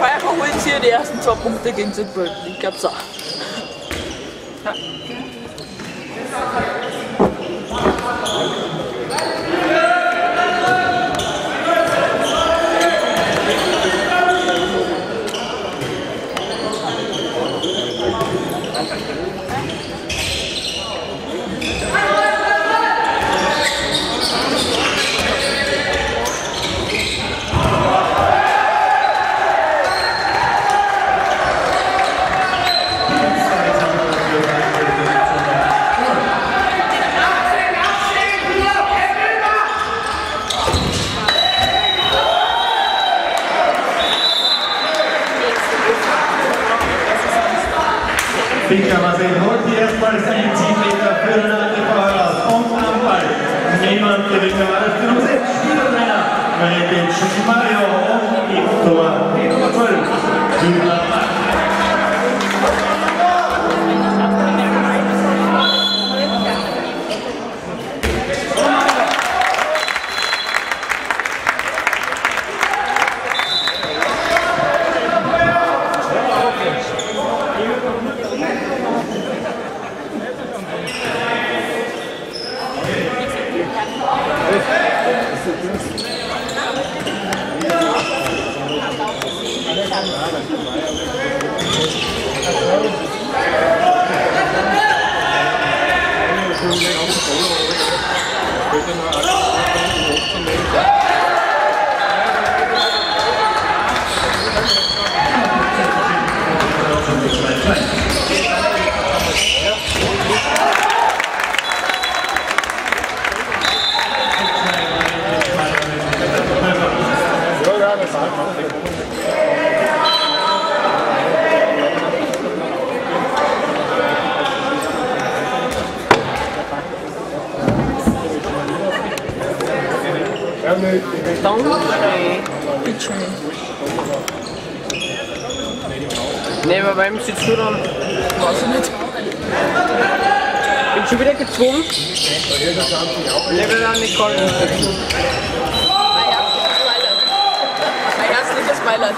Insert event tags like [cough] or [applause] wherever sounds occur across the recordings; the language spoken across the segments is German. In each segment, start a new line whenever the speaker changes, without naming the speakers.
Feierer holen sie die ersten zwei Punkte gegen St. Pölten. Ich glaub's auch.
Fick kan man sehen. Holt die erstmal seinen Teamleader für den Anfeuer und am Ball. Niemand gewinnt aber das Nummer 6 Spielertrainer mit dem Mario und Bitteschön.
Ne, aber beim sitzt du dann?
Weiß ich nicht.
Bin schon wieder gezwungen. Level an Nicole.
Mein herzliches Beileid.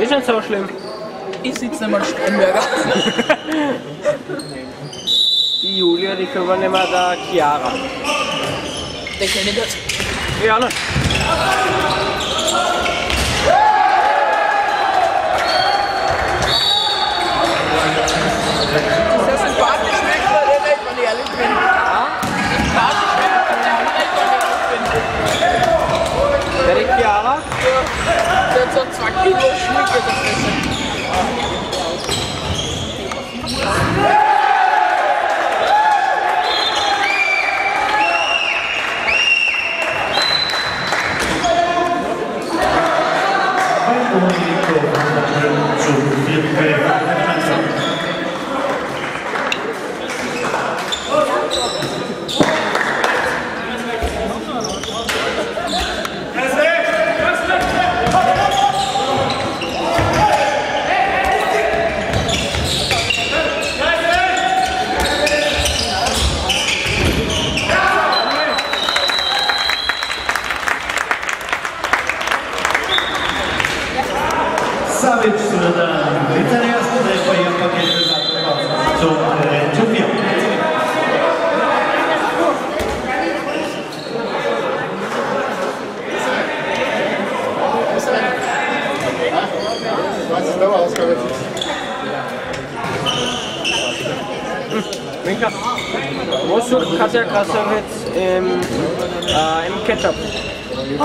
Ist nicht so schlimm.
Ich sitze nicht mal Steinberger. [laughs]
Die Julia, die kümmern immer der Chiara. Ne?
Er er wenn ich ehrlich bin.
Wer die Chiara?
Ja, der hat so zwei Kilo Schminke in der Fresse.
Bei Domenico von der Köln zum vierten Quelle der Mannschaft. Savic sudah Britania sudah yang pakai So, zu vier.
Minka. Wo sucht Katja Krasowitz im, äh, im Ketchup? Wo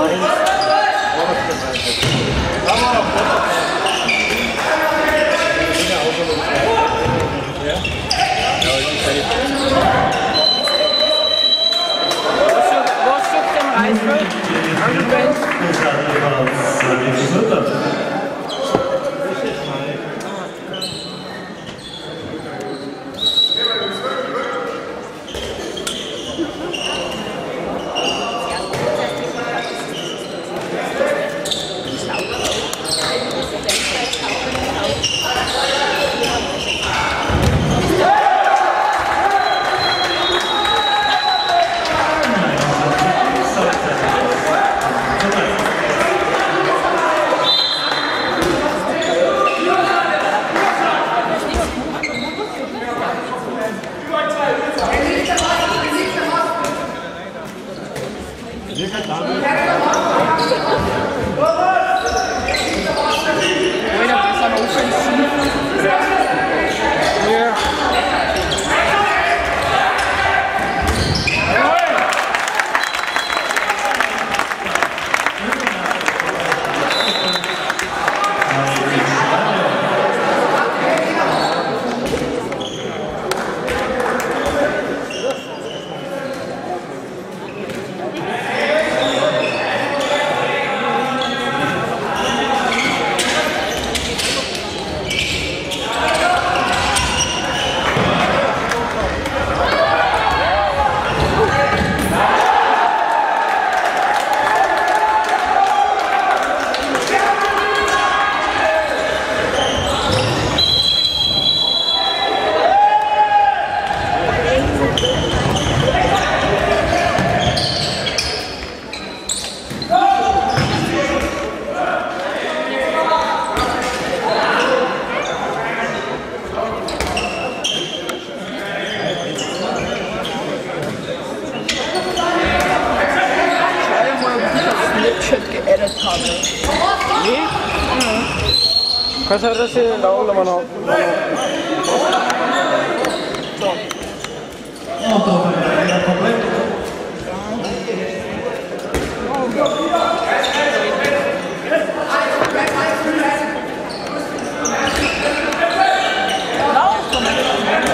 가사 자세
나올라만 하고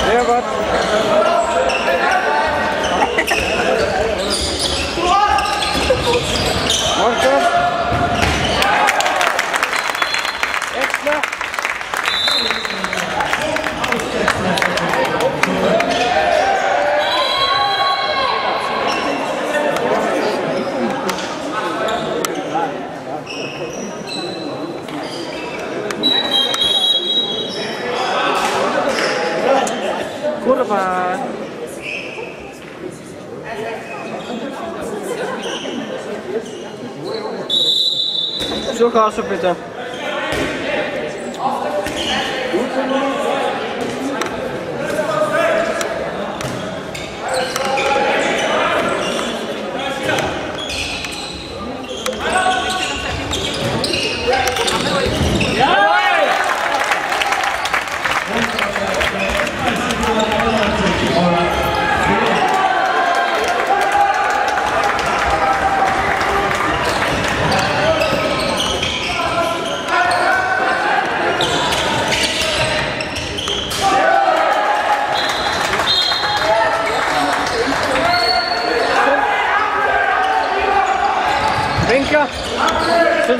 Yeah, but... Marcus. Çok ağır sohbet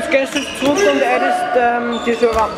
Geistes zurück
und er
ist ähm, die Server.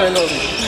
Fernandes.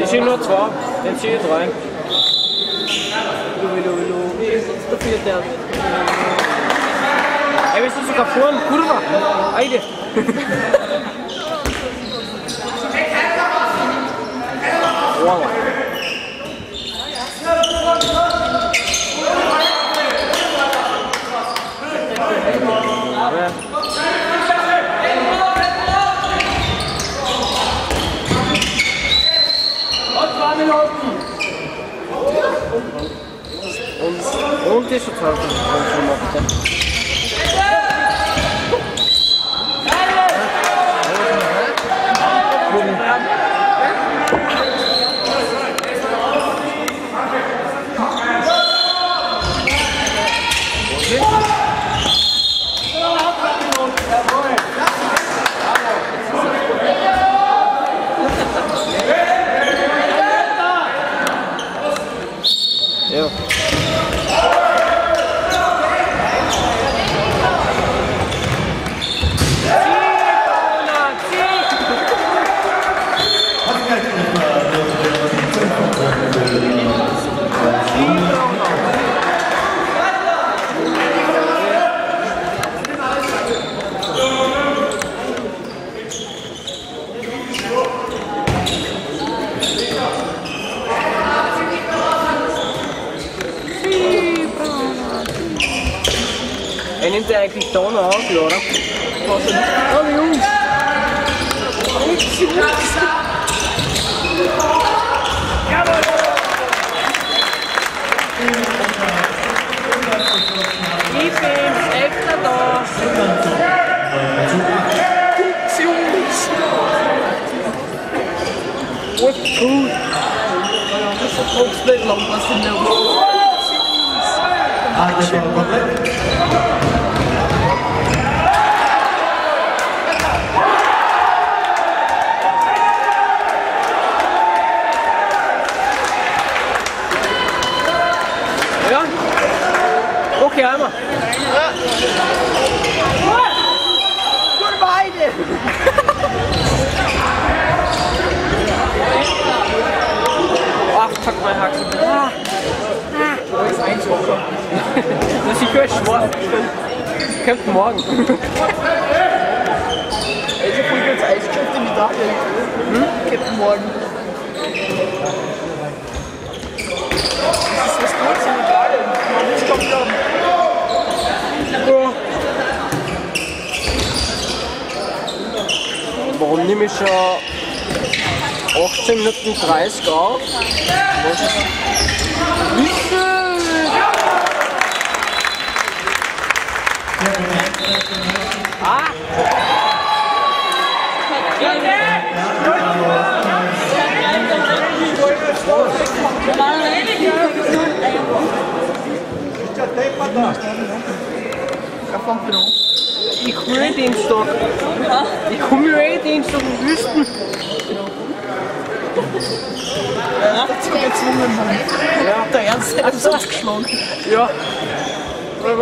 Ich bin nur zwei, den ziehe ich drei.
Lubi, Lubi, Lubi, ist der vierte.
Ey, bist du sogar vorn? Kurva! Eide! Wow. Yeah. Bitti şu tarafı konuşulmakta. Wer nimmt der eigentlich da noch auf, oder?
Oh, Jungs!
Defense, Elfter da.
Jungs!
What food?
Das verfolgst nicht lang, was in der
Alles war komplett.
Ja. Okay, einmal.
Gute Beine!
Ach, fuck mein Haxen. Ah.
Da ist eins offen.
Das ist sicher schwarz. Kommt morgen.
Also, voll jetzt Eisgeschäfte mit Dach. Hm? Captain Morgan. Das ist was Gutes in Italien. Man muss kaum glauben.
Warum nehme ich schon 18 Minuten 30 auf? Was ist Ah!
Ja, fang genau.
Ich komme Dienstag. Ich komme Dienstag in Wüsten.
Dazu gezwungen, Mann. Ja. Der Ernst hat uns ausgeschlagen.
Ja.
Das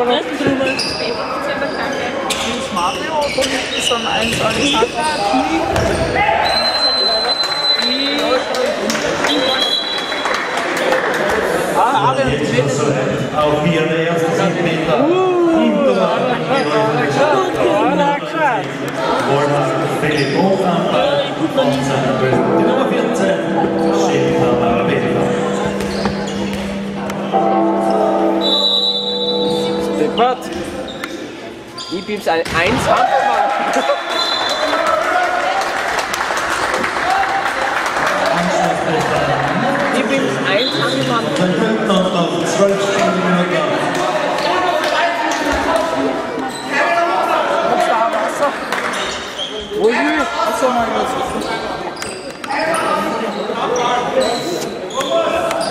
Mario und dann ist dann eins Alexander. Ah, Dennis.
Auch wir der erste 7 Meter. Im Tor. Vormann Philipp Hofhammer und seiner Böse. Die Nummer 14 steht Arabella.
Deppert. Ich bin's ein eins Handball. Ich bin's eins Handball.
Dann könnten uns noch 12 Spielminuten.
Was da Wasser?
Wo ist ich?
Achso, mein Gott.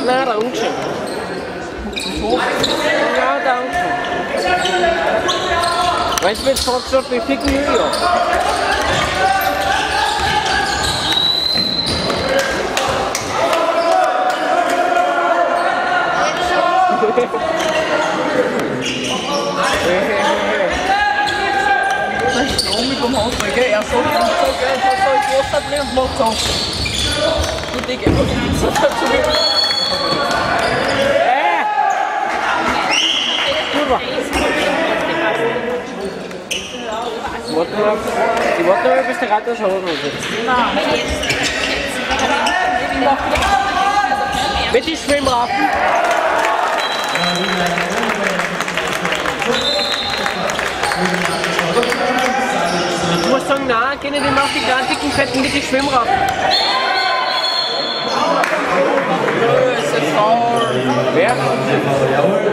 Na, da unten. Ja, da unten. Weißt du, jetzt fragst du, wie viel Mühe
Nein, Strom mit dem Haus, gell? Er soll so, gell? Er soll groß bleiben und macht so. Gut, ich geh mal die Pizza dazu.
Äh! Kurwa. Warte mal, ich warte mal, bis der Haus sitzt. Mit die Schwimmrappen. Ich muss sagen, nein, geh nicht immer auf die kleinen dicken Fetten.
Böse Frau.
Wer?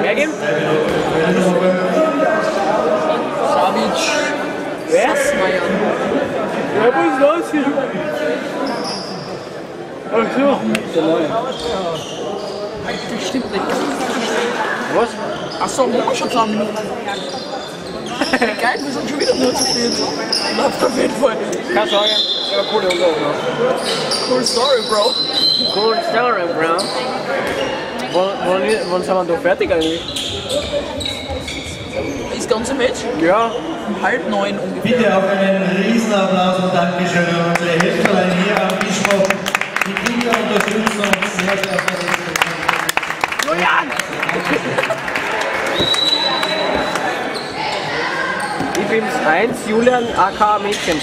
Wer gibt?
Savic.
Wer?
Sassmeier.
Ja, was ist los hier? Ach so. Der Neue.
Das stimmt nicht.
Was?
Achso, wir haben schon zusammen Minuten. [laughs] Geil, wir sind schon wieder nur zu viel. Läuft auf jeden Fall.
Keine Sorge. Ja, coole Umgebung.
Cool Story, Bro.
Cool Story, Bro. Wann, wann, wann sind wir da fertig eigentlich?
Das ganze Match
Ja.
Um halb neun ungefähr.
Bitte auch einen Riesenapplaus und Dankeschön an unsere Helferlein hier am Bischhof. Die Kinder unterstützen uns sehr, sehr, sehr.
Julian!
Ich bin's 1, Julian AK Mädchen.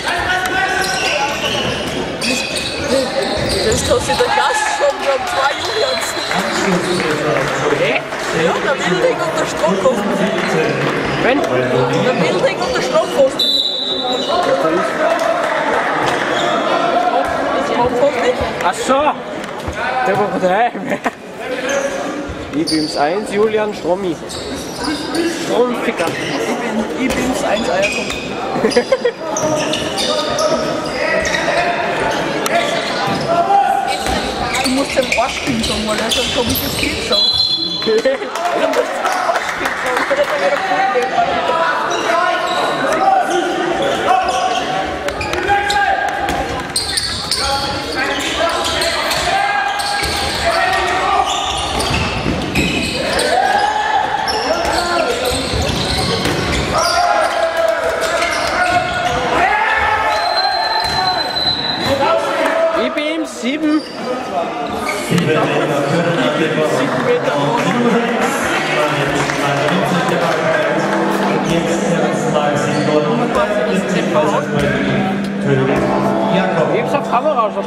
Das kostet der Gast schon, haben zwei Julians.
Echt?
Ja, der Wilding und der Strohkost.
Wenn?
Der Wilding und der Strohkost. Das Strohkost nicht?
Ach so! Der war daheim. IBIMS 1, Julian Strommi. Stromficker.
Ich bin, ich bin's, eins Eierkuchen. Du musst den Arschkind sagen, weil er sagt, komm ich das Kind sagen. Du musst den Arschkind sagen, weil er dann wieder cool
Jakob.
Ich auf Kamera schon.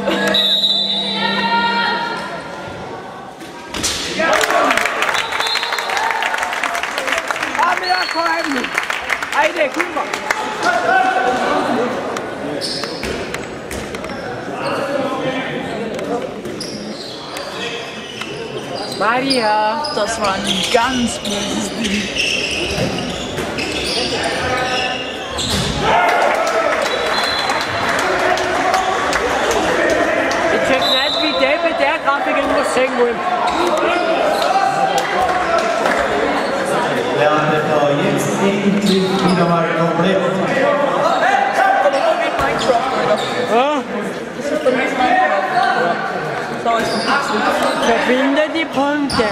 Kamera kommen! Eine, guck mal! Maria!
Das war ein ganz böses Ding.
Ich check nicht, wie der mit der Grafik irgendwas sehen will.
Lernt da jetzt endlich wieder mal komplett.
Ja?
Das ist dann wie Minecraft. So, ist ein Pixel.
Verbinde die Punkte.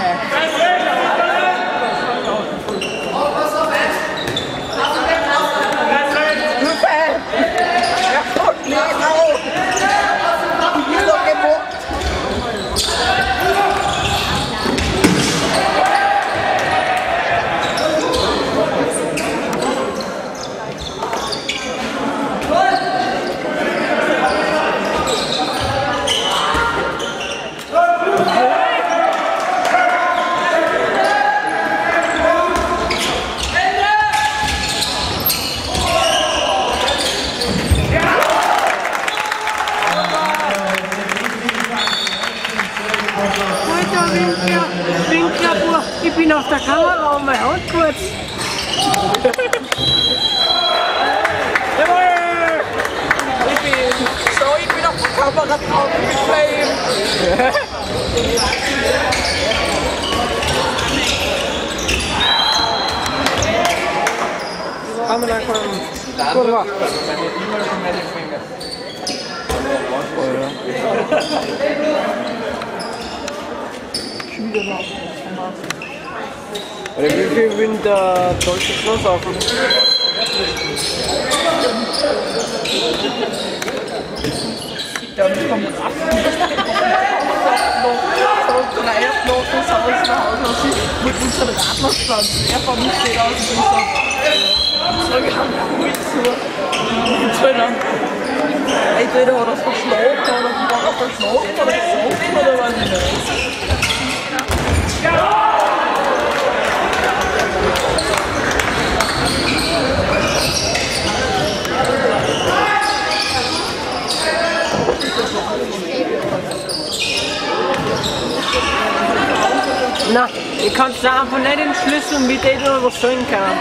Kann es einfach nicht entschlüsseln, wie die da was sagen kann.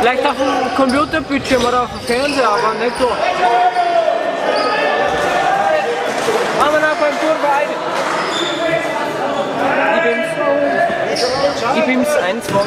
Vielleicht auf dem Computerbildschirm oder auf dem Fernseher, aber nicht so. Wir noch beim weiter. Ich bin's. Ich bin's eins von.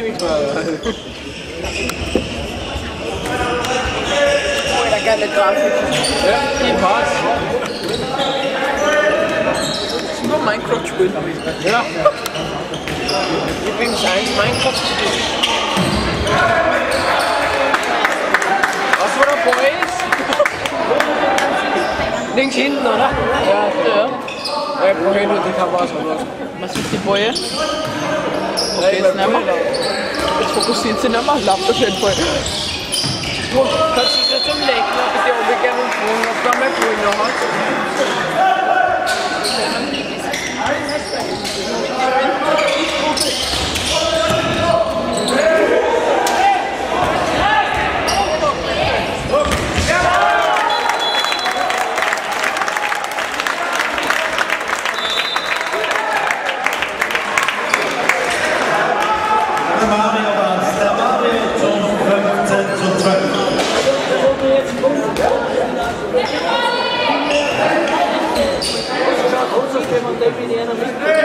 Das sehe ich nicht mehr. [laughs]
Oh, ja, geile Grafik.
Ja, die passt.
Nur Minecraft spielen.
Ja. [laughs] Lieblingseins, Minecraft. Was war der Boys? [laughs] Links hinten, oder?
Ja, ja.
Ja, wohin du die Kamera.
Was ist die Boje? Okay, jetzt nicht mehr. Jetzt fokussiert sie nicht mehr. Lauft auf jeden Fall.
Du kannst dich nicht zum Lenken, ob ich dir oben gerne umfragen, ob du mehr Grün noch hast.
Der Mario war's. Der Mario zum 15 zu 12. Ja,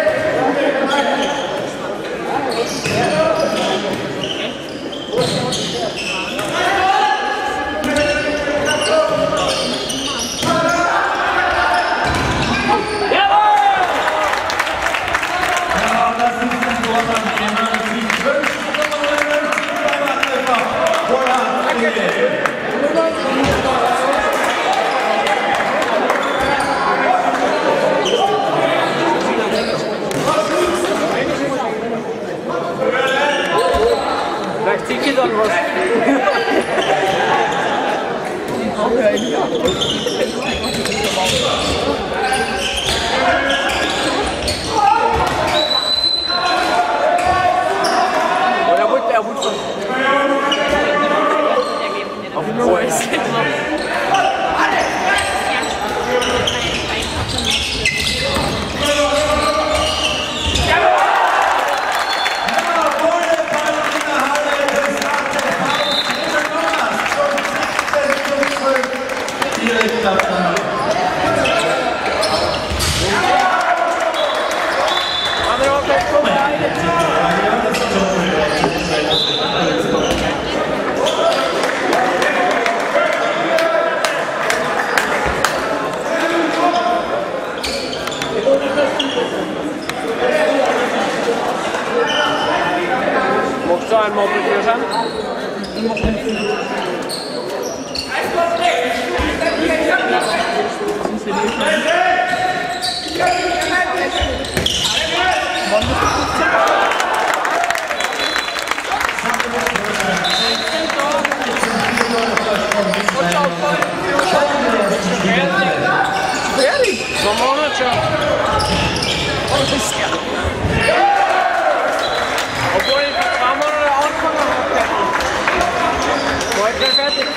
Heute fertig.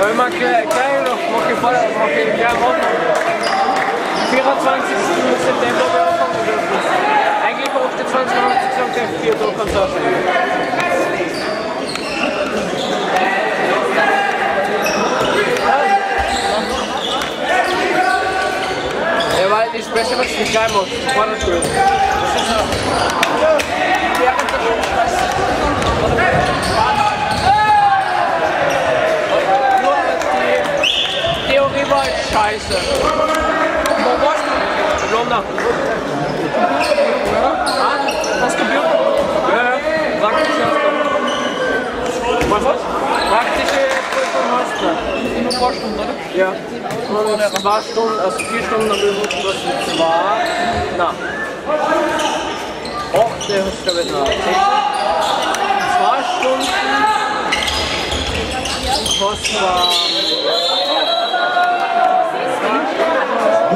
Weil man gleich noch mach ich voll, mach ich gleich machen. 24. September ich anfangen dürfen. Eigentlich war 28. haben sie gesagt, der 4. Konzert. Ja, weil die Sprecher was nicht gleich macht. Vorne spielen. Das ist so. Nur die Theorie war scheiße. Wo warst du? London.
Was geblieben?
ja, ja. Praktisch hast du. Was? Praktische Prüfung hast du.
Nur paar Stunden, oder?
Ja. Und zwei Stunden, also vier Stunden am Übung, das sind zwei. Na. Acht, der hast du noch. Zwei Stunden. Was war. Ja, ja.
Sechs, ja.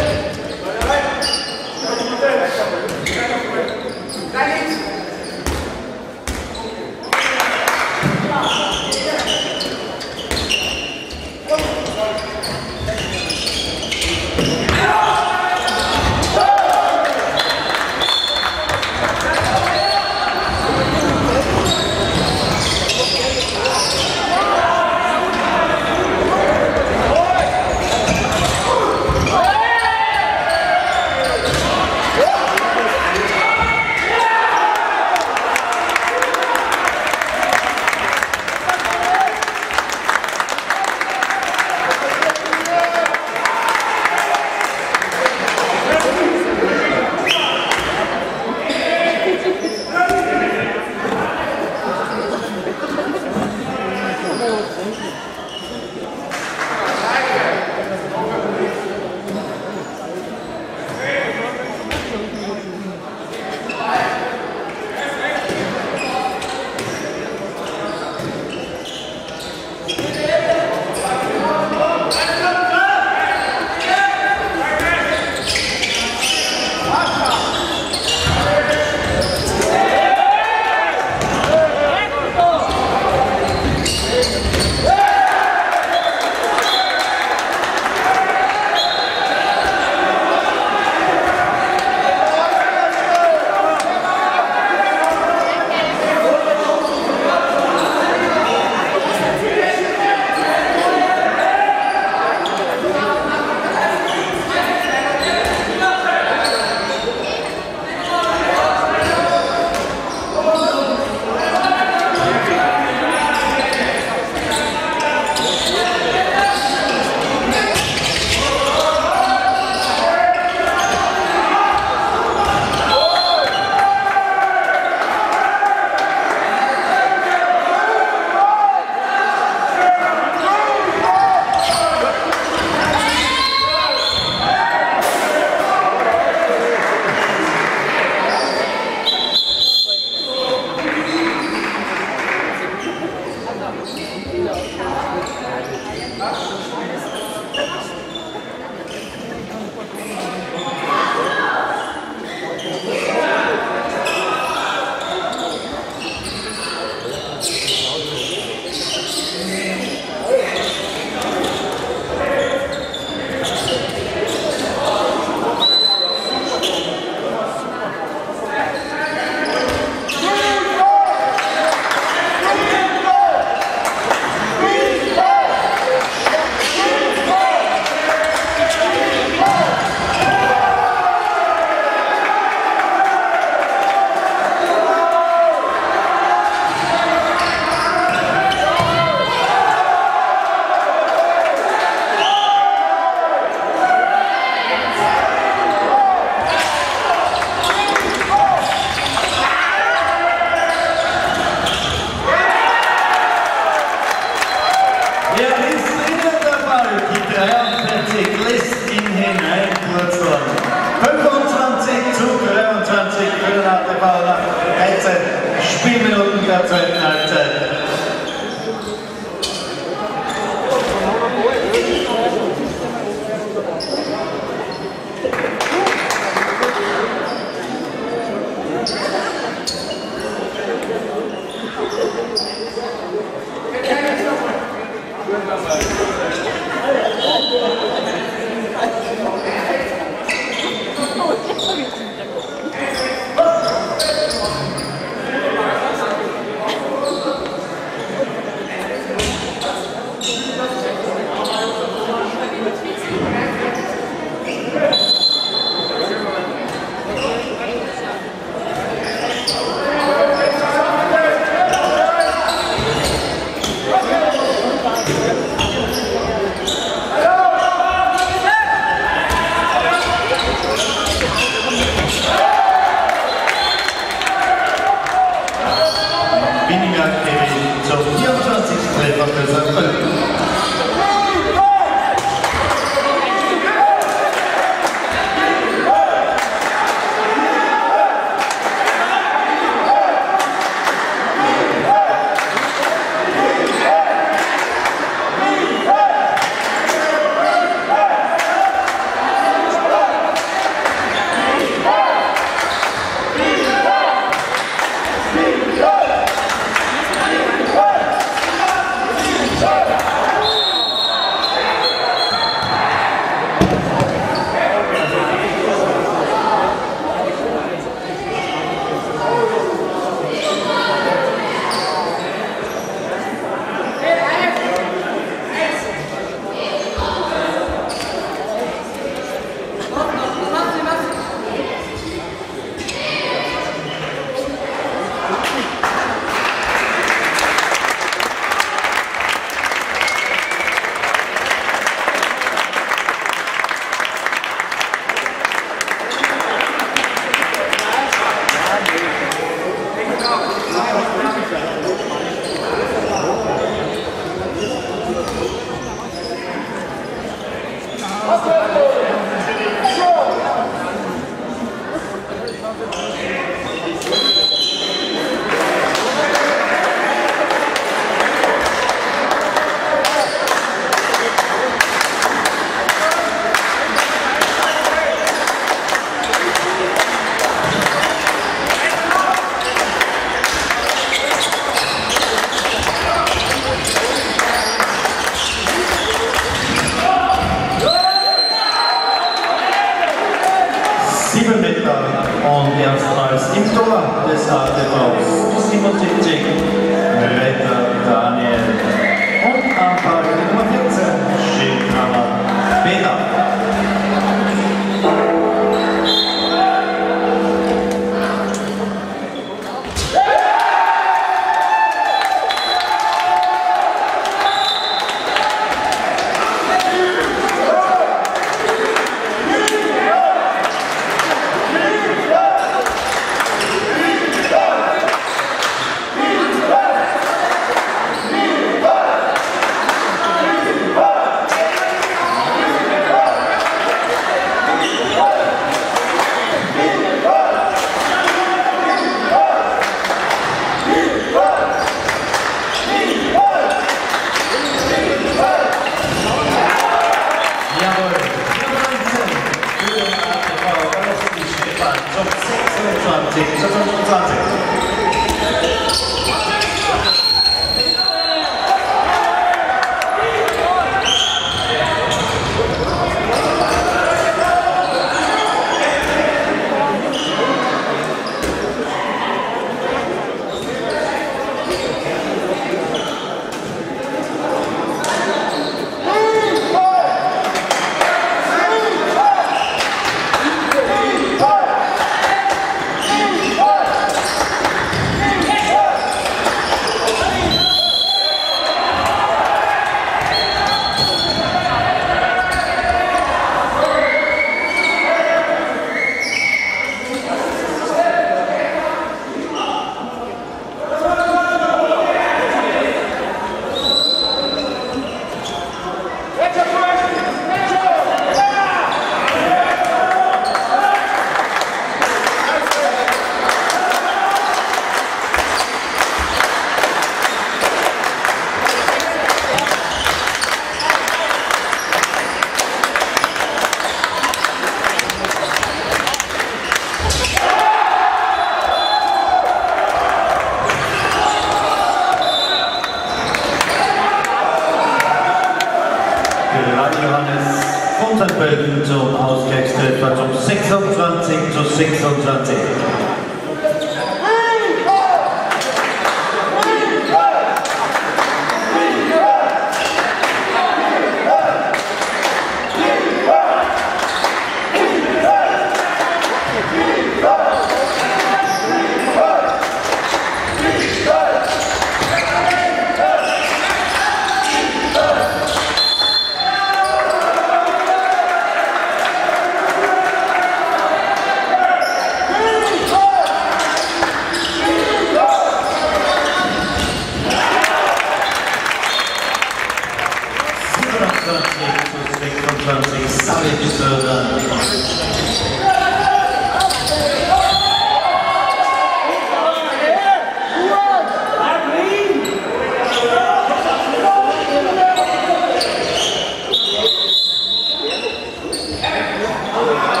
네.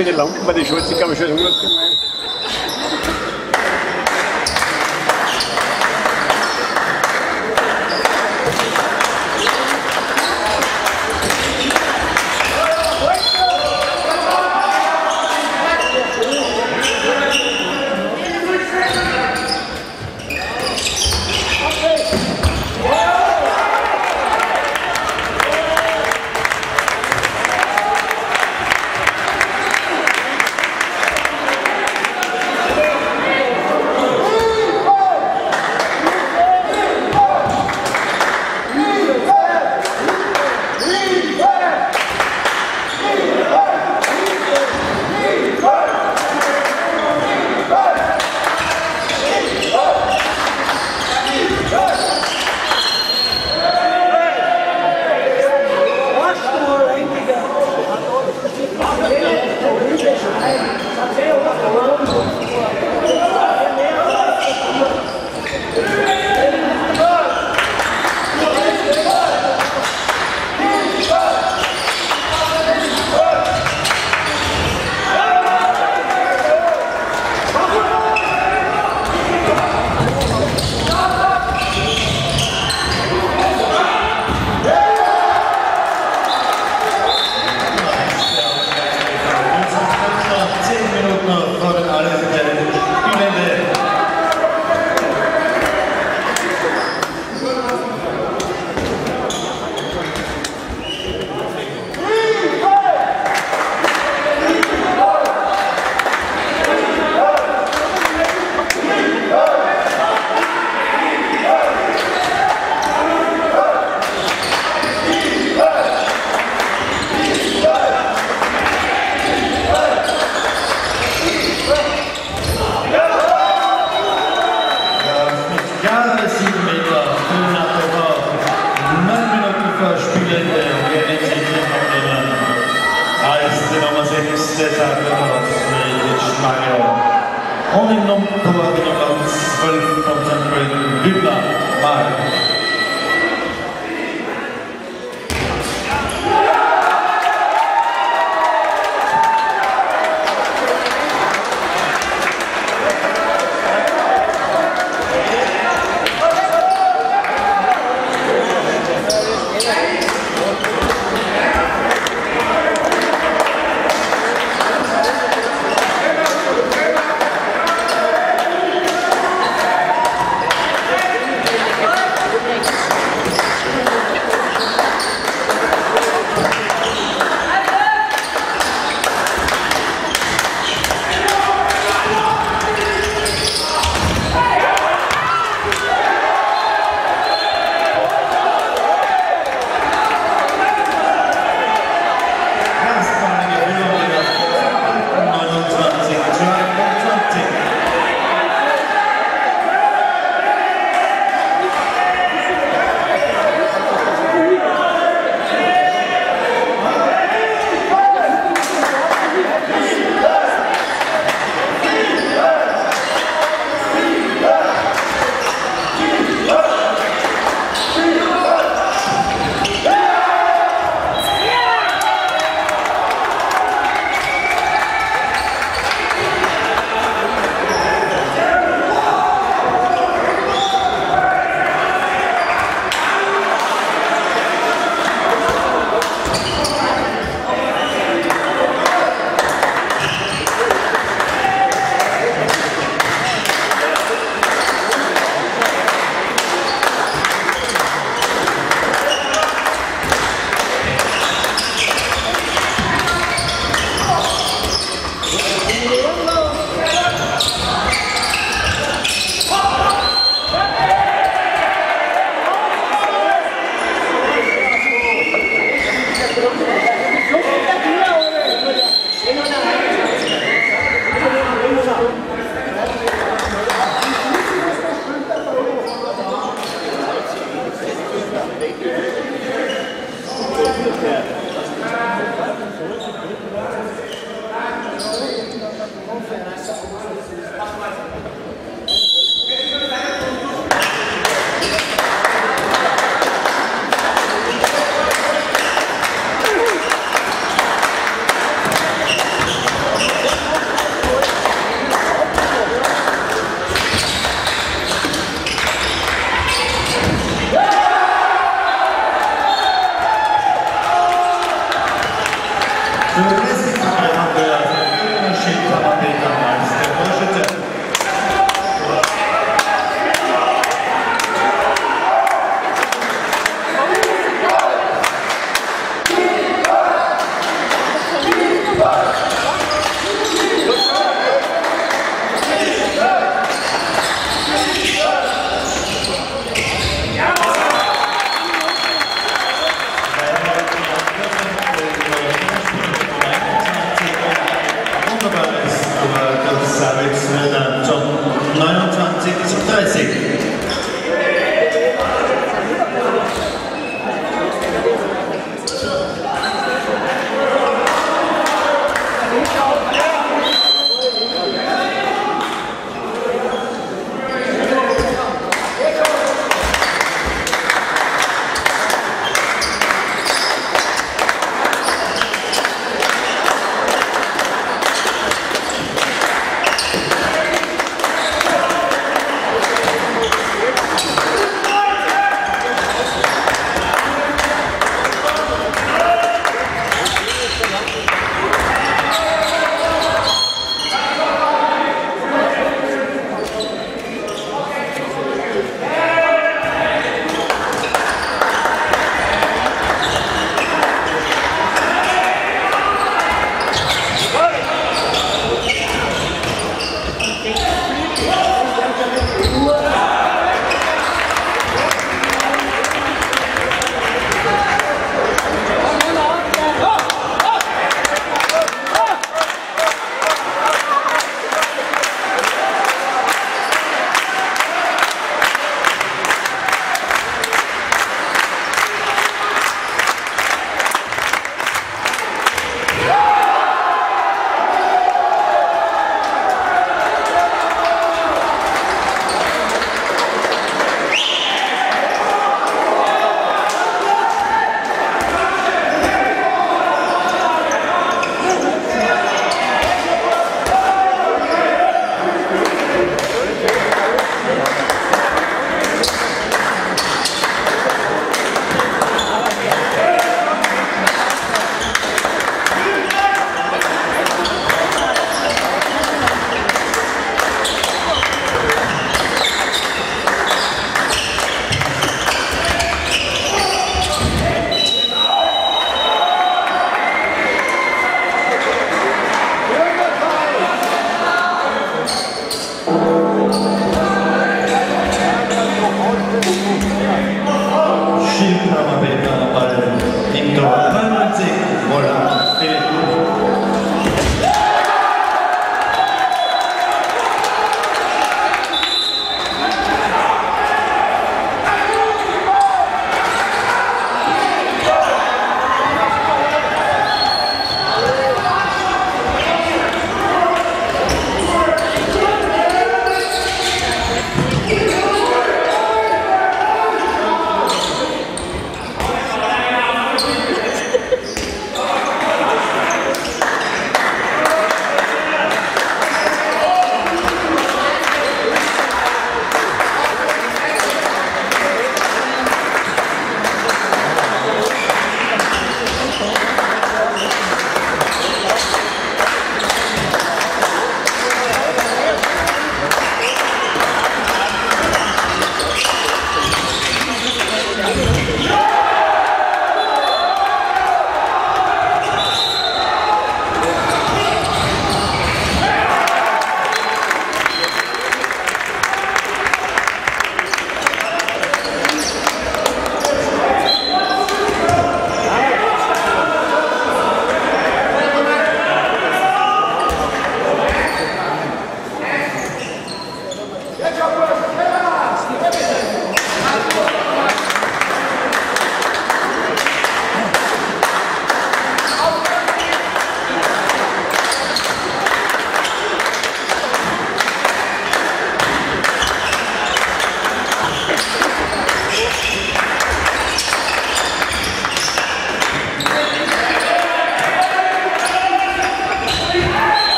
Allem fasziniert für die Lampen, weil die